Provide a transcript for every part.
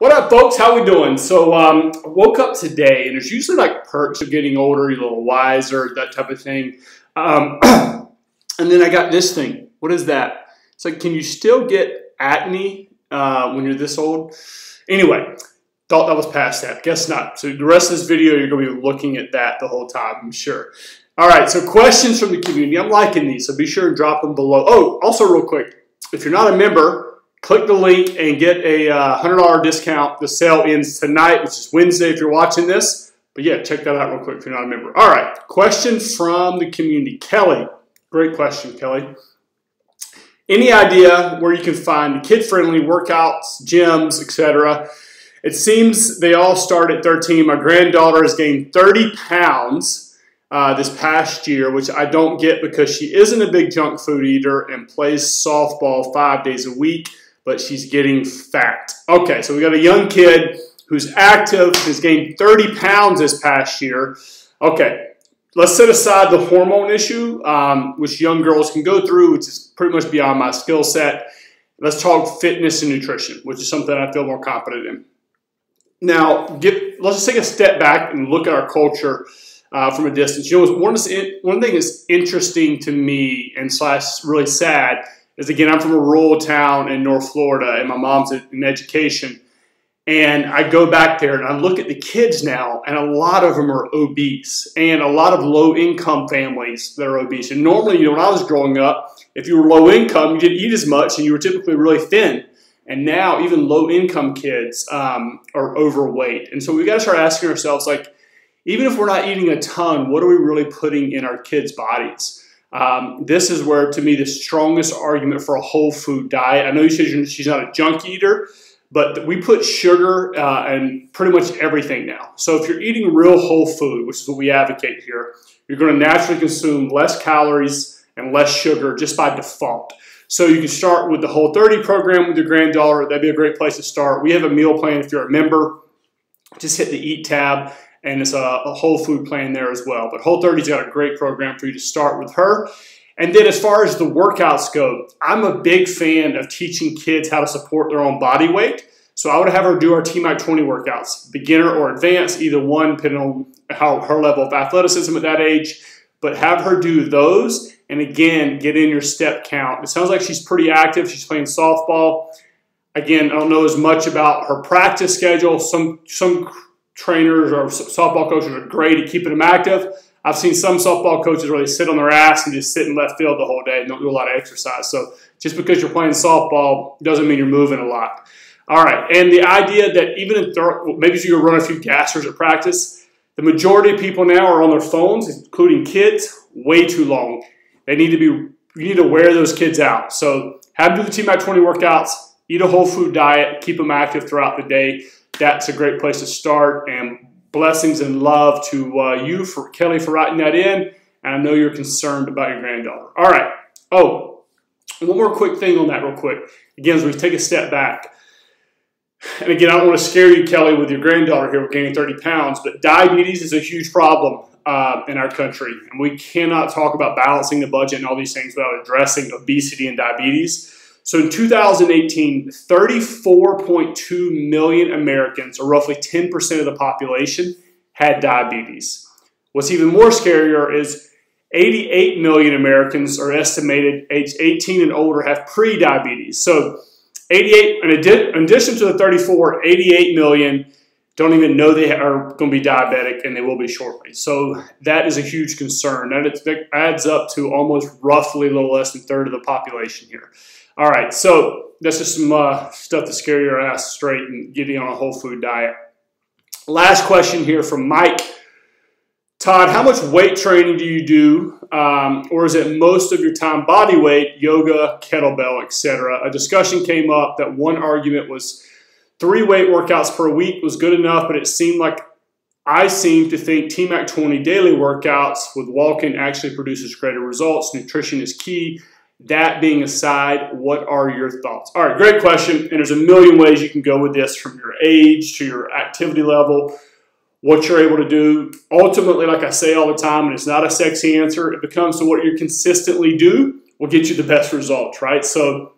What up, folks? How we doing? So, um, woke up today, and it's usually like perks of getting older, you're a little wiser, that type of thing. Um, and then I got this thing. What is that? It's like, can you still get acne uh, when you're this old? Anyway, thought that was past that. Guess not. So the rest of this video, you're going to be looking at that the whole time, I'm sure. All right, so questions from the community. I'm liking these, so be sure and drop them below. Oh, also real quick, if you're not a member, click the link and get a uh, $100 discount. The sale ends tonight, which is Wednesday if you're watching this. But yeah, check that out real quick if you're not a member. All right, question from the community. Kelly, great question, Kelly. Any idea where you can find kid-friendly workouts, gyms, etc.? It seems they all start at 13. My granddaughter has gained 30 pounds uh, this past year, which I don't get because she isn't a big junk food eater and plays softball five days a week but she's getting fat. Okay, so we got a young kid who's active, has gained 30 pounds this past year. Okay, let's set aside the hormone issue, um, which young girls can go through, which is pretty much beyond my skill set. Let's talk fitness and nutrition, which is something I feel more confident in. Now, get, let's just take a step back and look at our culture uh, from a distance. You know, one, one thing that's interesting to me and slash really sad is again, I'm from a rural town in North Florida, and my mom's in education. And I go back there and I look at the kids now, and a lot of them are obese, and a lot of low income families that are obese. And normally, you know, when I was growing up, if you were low income, you didn't eat as much, and you were typically really thin. And now, even low income kids um, are overweight. And so we got to start asking ourselves, like, even if we're not eating a ton, what are we really putting in our kids' bodies? Um, this is where, to me, the strongest argument for a whole food diet. I know you said she's not a junk eater, but we put sugar uh, in pretty much everything now. So if you're eating real whole food, which is what we advocate here, you're going to naturally consume less calories and less sugar just by default. So you can start with the Whole 30 program with your grand granddaughter. That'd be a great place to start. We have a meal plan if you're a member. Just hit the Eat tab and it's a, a whole food plan there as well. But Whole 30's got a great program for you to start with her. And then as far as the workouts go, I'm a big fan of teaching kids how to support their own body weight. So I would have her do our TMAC 20 workouts, beginner or advanced, either one, depending on how her level of athleticism at that age. But have her do those, and again, get in your step count. It sounds like she's pretty active. She's playing softball. Again, I don't know as much about her practice schedule. Some some trainers or softball coaches are great at keeping them active. I've seen some softball coaches where they sit on their ass and just sit in left field the whole day and don't do a lot of exercise. So just because you're playing softball doesn't mean you're moving a lot. All right, and the idea that even in third, maybe you run a few gassers at practice, the majority of people now are on their phones, including kids, way too long. They need to be, you need to wear those kids out. So have them do the TMAC 20 workouts, eat a whole food diet, keep them active throughout the day that's a great place to start. And blessings and love to uh, you for Kelly for writing that in. And I know you're concerned about your granddaughter. All right. Oh, one more quick thing on that, real quick. Again, as we take a step back. And again, I don't want to scare you, Kelly, with your granddaughter here gaining 30 pounds, but diabetes is a huge problem uh, in our country. And we cannot talk about balancing the budget and all these things without addressing obesity and diabetes. So in 2018, 34.2 million Americans, or roughly 10% of the population, had diabetes. What's even more scarier is 88 million Americans are estimated age 18 and older have pre-diabetes. So 88, in addition to the 34, 88 million don't even know they are going to be diabetic and they will be shortly. So that is a huge concern. That adds up to almost roughly a little less than third of the population here. All right, so that's just some uh, stuff to scare your ass straight and get you on a whole food diet. Last question here from Mike. Todd, how much weight training do you do? Um, or is it most of your time body weight, yoga, kettlebell, etc.? A discussion came up that one argument was three weight workouts per week was good enough, but it seemed like I seem to think TMAC 20 daily workouts with walking actually produces greater results. Nutrition is key. That being aside, what are your thoughts? All right, great question. And there's a million ways you can go with this from your age to your activity level, what you're able to do. Ultimately, like I say all the time, and it's not a sexy answer, it becomes to what you consistently do will get you the best results, right? So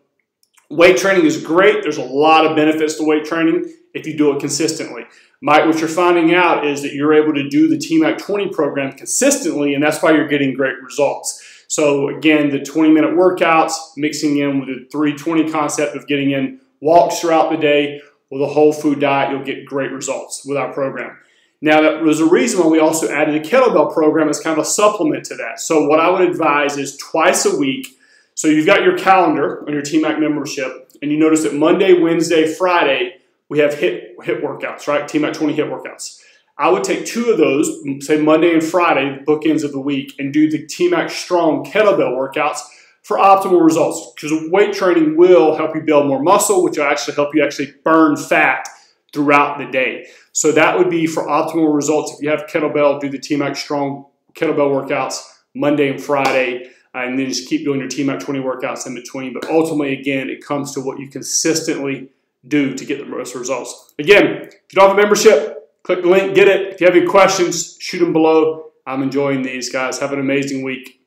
Weight training is great. There's a lot of benefits to weight training if you do it consistently. Mike, what you're finding out is that you're able to do the TMAC 20 program consistently, and that's why you're getting great results. So again, the 20 minute workouts, mixing in with the 320 concept of getting in walks throughout the day with a whole food diet, you'll get great results with our program. Now, that was a reason why we also added a kettlebell program as kind of a supplement to that. So what I would advise is twice a week. So you've got your calendar on your TMAC membership, and you notice that Monday, Wednesday, Friday, we have hit, HIIT workouts, right? TMAC 20 HIIT workouts. I would take two of those, say Monday and Friday, bookends of the week, and do the TMAC Strong kettlebell workouts for optimal results. Because weight training will help you build more muscle, which will actually help you actually burn fat throughout the day. So that would be for optimal results. If you have kettlebell, do the TMAC Strong kettlebell workouts Monday and Friday, uh, and then just keep doing your TMAC 20 workouts in between. But ultimately, again, it comes to what you consistently do to get the most results. Again, if you don't have a membership, click the link, get it. If you have any questions, shoot them below. I'm enjoying these, guys. Have an amazing week.